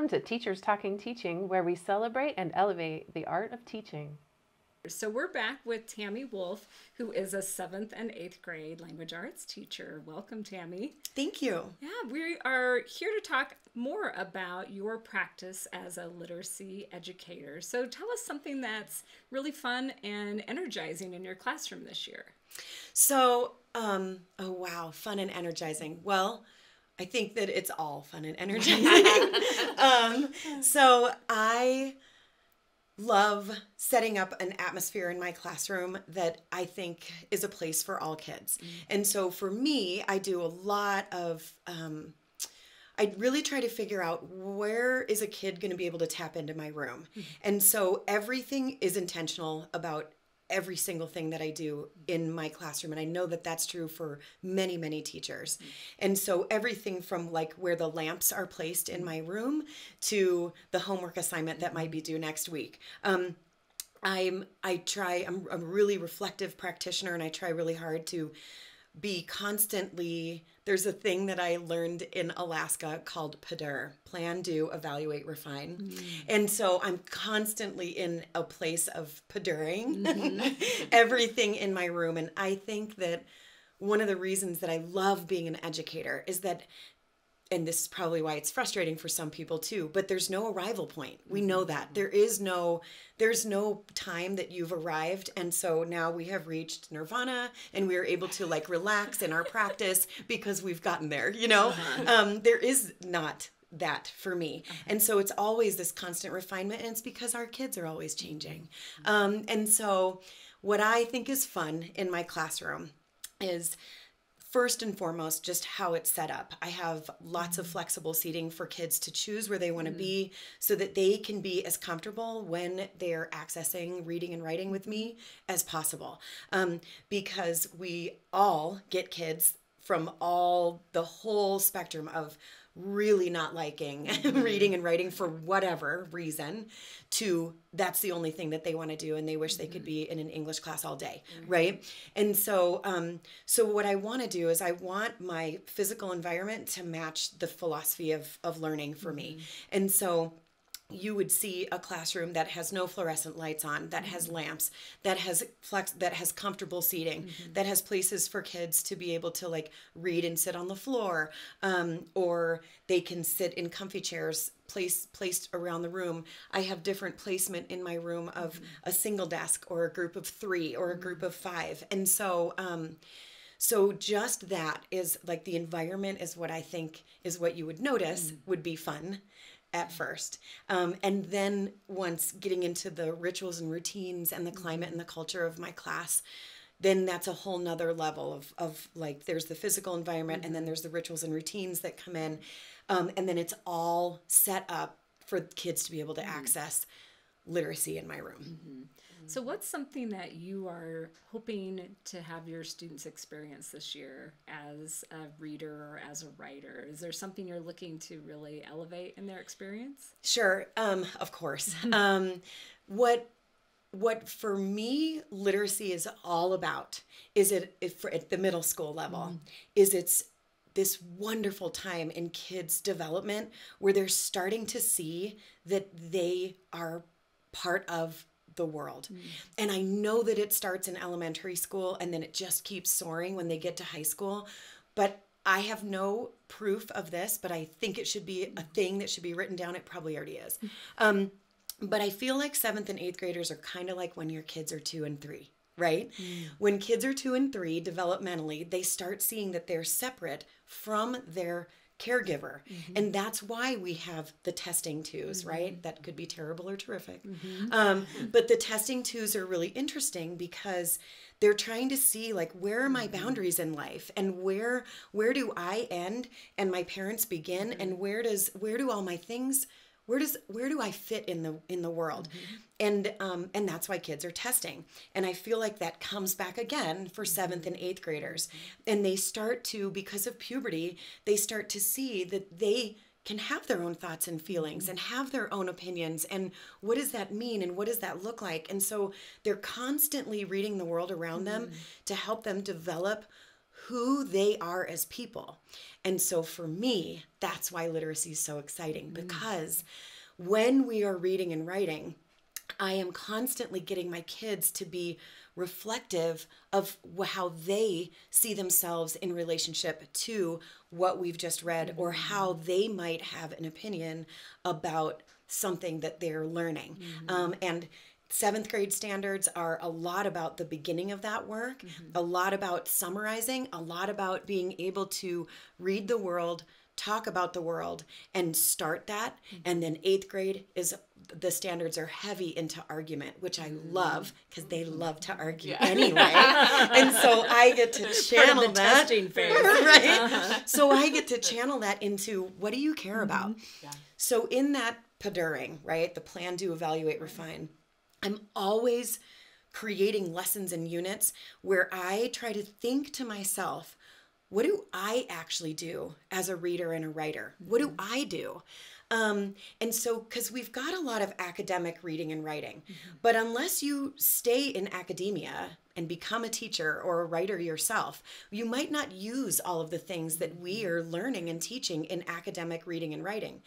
Welcome to Teachers Talking Teaching, where we celebrate and elevate the art of teaching. So we're back with Tami Wolff, who is a seventh and eighth grade language arts teacher. Welcome, Tami. Thank you. Yeah, we are here to talk more about your practice as a literacy educator. So tell us something that's really fun and energizing in your classroom this year. So, um, oh wow, fun and energizing. Well, I think that it's all fun and energizing. um, so I love setting up an atmosphere in my classroom that I think is a place for all kids. Mm-hmm. And so for me, I do a lot of um, I really try to figure out where is a kid going to be able to tap into my room. Mm-hmm. And so everything is intentional about every single thing that I do in my classroom. And I know that that's true for many, many teachers. And so everything from like where the lamps are placed in my room to the homework assignment that might be due next week. Um, I'm I try I'm a really reflective practitioner and I try really hard to be constantly there's a thing that I learned in Alaska called PDER plan, do, evaluate, refine. Mm. And so I'm constantly in a place of PDERing mm-hmm. everything in my room. And I think that one of the reasons that I love being an educator is that and this is probably why it's frustrating for some people too but there's no arrival point we know that mm-hmm. there is no there's no time that you've arrived and so now we have reached nirvana and we are able to like relax in our practice because we've gotten there you know uh-huh. um, there is not that for me uh-huh. and so it's always this constant refinement and it's because our kids are always changing mm-hmm. um, and so what i think is fun in my classroom is first and foremost just how it's set up i have lots of mm. flexible seating for kids to choose where they want to mm. be so that they can be as comfortable when they're accessing reading and writing with me as possible um, because we all get kids from all the whole spectrum of really not liking mm-hmm. reading and writing for whatever reason to that's the only thing that they want to do and they wish mm-hmm. they could mm-hmm. be in an english class all day mm-hmm. right and so um so what i want to do is i want my physical environment to match the philosophy of of learning for me mm-hmm. and so you would see a classroom that has no fluorescent lights on that has mm-hmm. lamps that has flex that has comfortable seating mm-hmm. that has places for kids to be able to like read and sit on the floor um, or they can sit in comfy chairs placed placed around the room i have different placement in my room of mm-hmm. a single desk or a group of three or a group mm-hmm. of five and so um, so just that is like the environment is what I think is what you would notice mm. would be fun at first. Um, and then once getting into the rituals and routines and the climate and the culture of my class, then that's a whole nother level of, of like there's the physical environment and then there's the rituals and routines that come in. Um, and then it's all set up for kids to be able to mm-hmm. access literacy in my room. Mm-hmm. So, what's something that you are hoping to have your students experience this year as a reader or as a writer? Is there something you're looking to really elevate in their experience? Sure, um, of course. um, what what for me literacy is all about is it if for, at the middle school level mm. is it's this wonderful time in kids development where they're starting to see that they are part of the world. Mm. And I know that it starts in elementary school and then it just keeps soaring when they get to high school. But I have no proof of this, but I think it should be a thing that should be written down. It probably already is. Mm. Um, but I feel like seventh and eighth graders are kind of like when your kids are two and three, right? Mm. When kids are two and three developmentally, they start seeing that they're separate from their caregiver. Mm-hmm. And that's why we have the testing twos, mm-hmm. right? That could be terrible or terrific. Mm-hmm. Um, but the testing twos are really interesting because they're trying to see like where are my mm-hmm. boundaries in life and where where do I end and my parents begin and mm-hmm. where does where do all my things where does where do i fit in the in the world? Mm-hmm. and um and that's why kids are testing. And i feel like that comes back again for mm-hmm. seventh and eighth graders. Mm-hmm. and they start to because of puberty they start to see that they can have their own thoughts and feelings and have their own opinions. And what does that mean? And what does that look like? And so they're constantly reading the world around them to help them develop who they are as people. And so for me, that's why literacy is so exciting mm. because when we are reading and writing, I am constantly getting my kids to be reflective of how they see themselves in relationship to what we've just read or mm. how they might have an opinion about something that they're learning. Mm. Um, and seventh grade standards are a lot about the beginning of that work, a lot about summarizing, a lot about being able to read the world talk about the world and start that. And then eighth grade is the standards are heavy into argument which i love because they love to argue anyway. And so i get to channel that. right? So i get to channel that into what do you care about? Yeah. so in that PDERing right the plan do evaluate refine i'm always creating lessons and units where i try to think to myself what do I actually do as a reader and a writer? What do I do? Um, and so, because we've got a lot of academic reading and writing, but unless you stay in academia and become a teacher or a writer yourself, you might not use all of the things that we mm-hmm. are learning and teaching in academic reading and writing.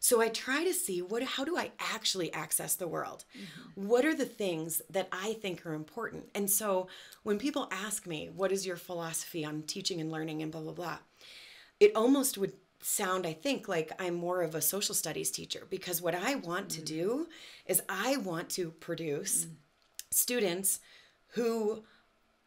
So I try to see what how do I actually access the world? Mm-hmm. What are the things that I think are important? And so when people ask me, what is your philosophy on teaching and learning and blah blah blah, it almost would sound I think like I'm more of a social studies teacher because what I want to mm. do is I want to produce mm. students who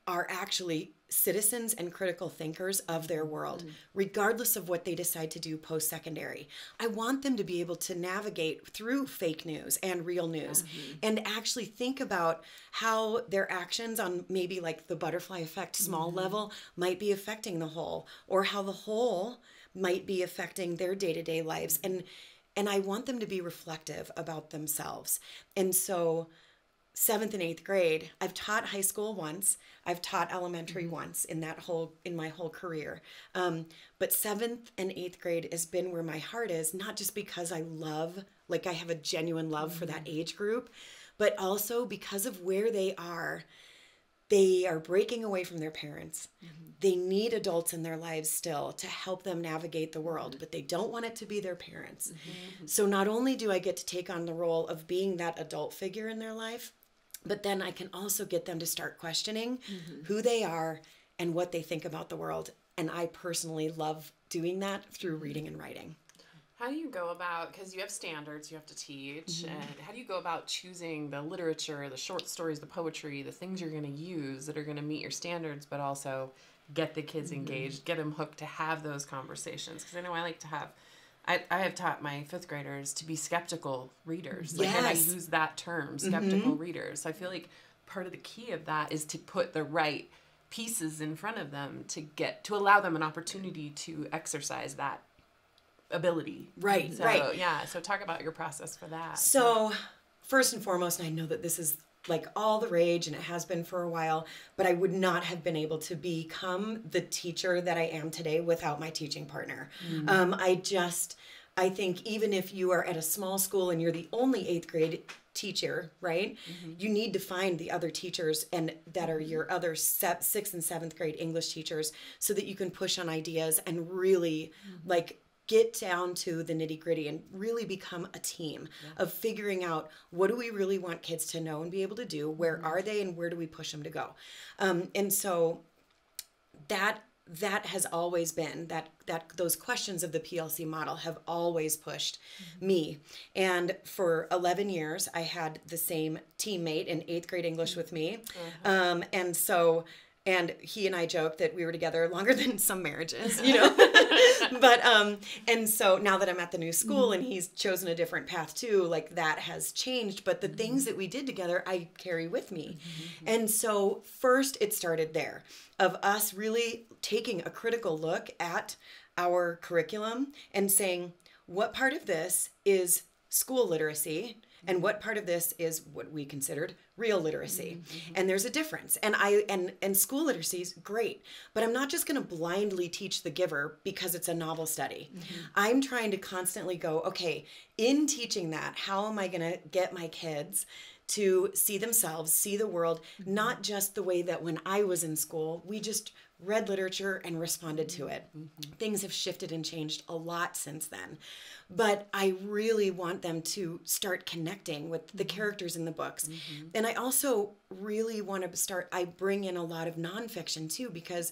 are actually citizens and critical thinkers of their world, mm-hmm. regardless of what they decide to do post secondary. I want them to be able to navigate through fake news and real news mm-hmm. and actually think about how their actions on maybe like the butterfly effect, small mm-hmm. level, might be affecting the whole, or how the whole might be affecting their day to day lives. And and I want them to be reflective about themselves. And so seventh and eighth grade i've taught high school once i've taught elementary mm-hmm. once in that whole in my whole career. Um, but seventh and eighth grade has been where my heart is not just because i love like i have a genuine love for that mm-hmm. age group but also because of where they are they are breaking away from their parents. Mm-hmm. They need adults in their lives still to help them navigate the world, but they don't want it to be their parents. So not only do I get to take on the role of being that adult figure in their life, but then I can also get them to start questioning who they are and what they think about the world. And I personally love doing that through reading and writing. How do you go about because you have standards you have to teach, Mm-hmm. and how do you go about choosing the literature, the short stories, the poetry, the things you're going to use that are going to meet your standards, but also get the kids Mm-hmm. engaged, get them hooked to have those conversations? Because I know I like to have. I, I have taught my fifth graders to be skeptical readers. Like, and I Mm-hmm. use that term, skeptical readers. So I feel like part of the key of that is to put the right pieces in front of them to get to allow them an opportunity to exercise that ability. Right, So, right. Yeah. So talk about your process for that. So, first and foremost, and I know that this is like all the rage and it has been for a while, but I would not have been able to become the teacher that I am today without my teaching partner. Um, I just, I think even if you are at a small school and you're the only eighth grade teacher, right? Mm-hmm. You need to find the other teachers and that are mm-hmm. your other se- sixth and seventh grade English teachers so that you can push on ideas and really mm-hmm. like get down to the nitty gritty and really become a team of figuring out what do we really want kids to know and be able to do where are they and where do we push them to go. Um, and so that that has always been that that those questions of the PLC model have always pushed me. And for 11 years I had the same teammate in 8th grade English with me. Um, and so and he and I joked that we were together longer than some marriages you know? But um and so now that I'm at the new school and he's chosen a different path too like that has changed. But the things that we did together I carry with me. And so first it started there of us really taking a critical look at our curriculum and saying what part of this is school literacy and what part of this is what we considered real literacy? Mm-hmm, mm-hmm. And there's a difference. And i and and school literacy is great but i'm not just going to blindly teach the giver because it's a novel study. Mm-hmm. I'm trying to constantly go okay in teaching that how am i going to get my kids to see themselves see the world not just the way that when i was in school we just read literature and responded to mm-hmm. it. Mm-hmm. Things have shifted and changed a lot since then. But I really want them to start connecting with the mm-hmm. characters in the books. And I also really want to start, I bring in a lot of nonfiction too, because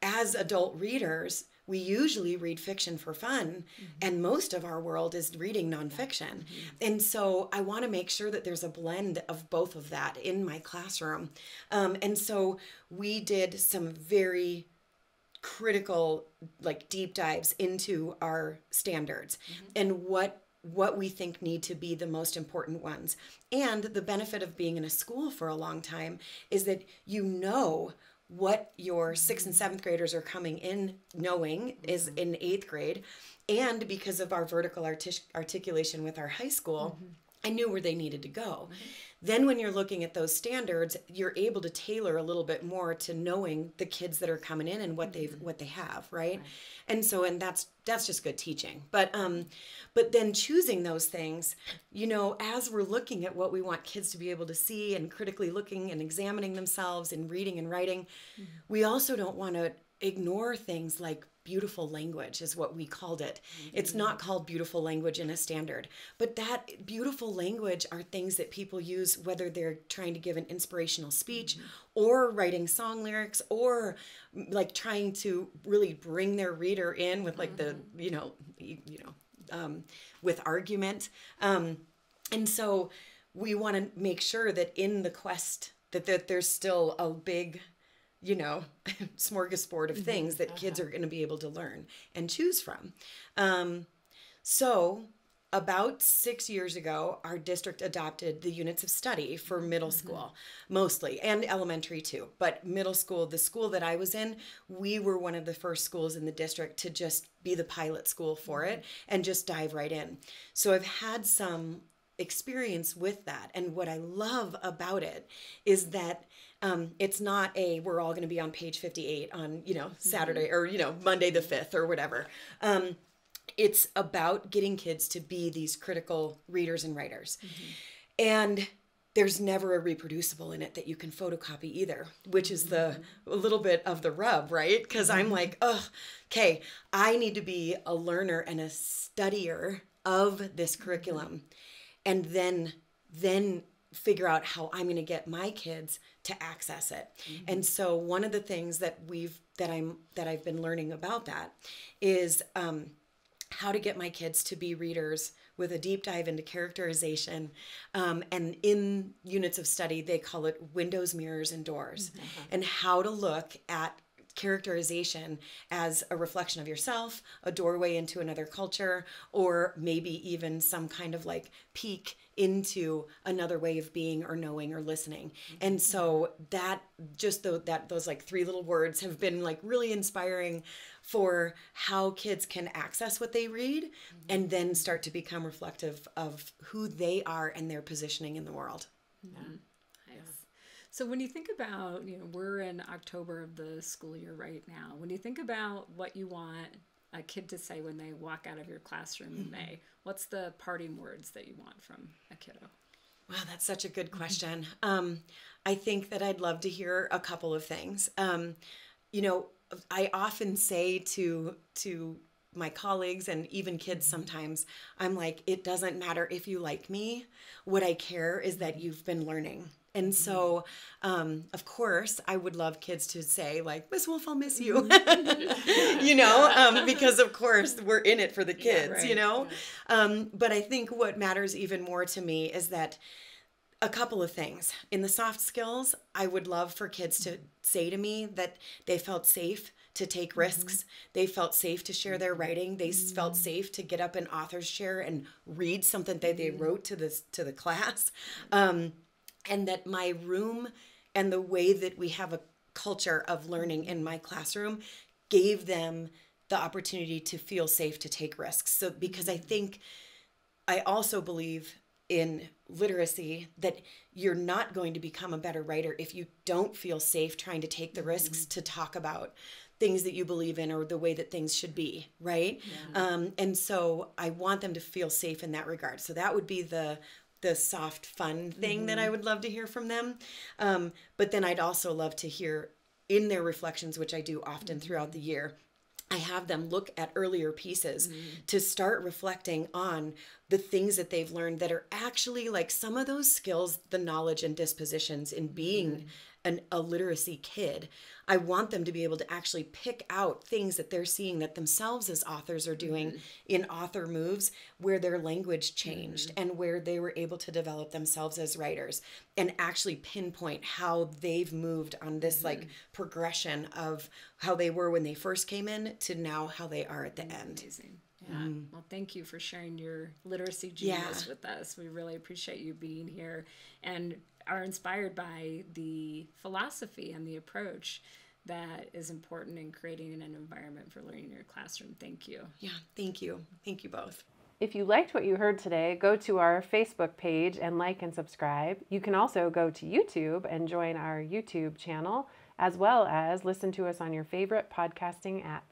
as adult readers, we usually read fiction for fun, mm-hmm. and most of our world is reading nonfiction. Mm-hmm. And so I want to make sure that there's a blend of both of that in my classroom. Um, and so we did some very critical, like deep dives into our standards mm-hmm. and what what we think need to be the most important ones. And the benefit of being in a school for a long time is that you know what your sixth and seventh graders are coming in knowing is mm-hmm. in eighth grade. And because of our vertical artic- articulation with our high school, mm-hmm. I knew where they needed to go. Mm-hmm. Then, when you're looking at those standards, you're able to tailor a little bit more to knowing the kids that are coming in and what they've what they have, right? And so, and that's that's just good teaching. But um, but then choosing those things, you know, as we're looking at what we want kids to be able to see and critically looking and examining themselves and reading and writing, we also don't want to ignore things like beautiful language is what we called it. It's not called beautiful language in a standard, but that beautiful language are things that people use whether they're trying to give an inspirational speech or writing song lyrics or like trying to really bring their reader in with like the, you know, you, you know, um, with argument. Um, and so we want to make sure that in the quest that, that there's still a big you know, smorgasbord of mm-hmm. things that kids uh-huh. are going to be able to learn and choose from. Um, so, about six years ago, our district adopted the units of study for middle mm-hmm. school, mostly, and elementary too. But middle school, the school that I was in, we were one of the first schools in the district to just be the pilot school for it mm-hmm. and just dive right in. So, I've had some experience with that. And what I love about it is that um, it's not a we're all going to be on page 58 on you know mm-hmm. saturday or you know monday the 5th or whatever. Um, it's about getting kids to be these critical readers and writers. Mm-hmm. And there's never a reproducible in it that you can photocopy either which is the mm-hmm. a little bit of the rub right? Because i'm like oh okay i need to be a learner and a studier of this curriculum and then then figure out how I'm going to get my kids to access it. And so one of the things that we've that I'm that I've been learning about that is um, how to get my kids to be readers with a deep dive into characterization. Um, and in units of study, they call it windows, mirrors, and doors, and how to look at characterization as a reflection of yourself, a doorway into another culture, or maybe even some kind of like peek into another way of being or knowing or listening. And so that just that those like three little words have been like really inspiring for how kids can access what they read and then start to become reflective of who they are and their positioning in the world. Nice. So when you think about, you know, we're in October of the school year right now. When you think about what you want a kid to say when they walk out of your classroom in May, what's the parting words that you want from a kiddo? Wow, that's such a good question. Um, I think that I'd love to hear a couple of things. Um, you know, I often say to to my colleagues and even kids sometimes, I'm like, it doesn't matter if you like me. What I care is that you've been learning. And so, um, of course, I would love kids to say, like, Miss Wolff, I'll miss you. you know, um, because of course we're in it for the kids, you right. know? Um, but I think what matters even more to me is that a couple of things. In the soft skills, I would love for kids to say to me that they felt safe to take risks. They felt safe to share their writing. They s felt safe to get up in author's chair and read something that they wrote to this to the class. Um, and that my room and the way that we have a culture of learning in my classroom gave them the opportunity to feel safe to take risks. So because I think I also believe in literacy that you're not going to become a better writer if you don't feel safe trying to take the risks to talk about things that you believe in or the way that things should be right? Um, and so i want them to feel safe in that regard. So that would be the the soft fun thing that i mm-hmm. would love to hear from them. Um, but then i'd also love to hear in their reflections, which I do often mm-hmm. throughout the year, I have them look at earlier pieces mm-hmm. to start reflecting on the things that they've learned that are actually like some of those skills, the knowledge and dispositions in being an, a literacy kid. I want them to be able to actually pick out things that they're seeing that themselves as authors are doing mm-hmm. in author moves where their language changed mm-hmm. and where they were able to develop themselves as writers and actually pinpoint how they've moved on this mm-hmm. like progression of how they were when they first came in to now how they are at the end. Amazing. Yeah. Well, thank you for sharing your literacy genius Yeah. with us. We really appreciate you being here and are inspired by the philosophy and the approach that is important in creating an environment for learning in your classroom. Thank you. Yeah, thank you. Thank you both. If you liked what you heard today, go to our Facebook page and like and subscribe. You can also go to YouTube and join our YouTube channel, as well as listen to us on your favorite podcasting app.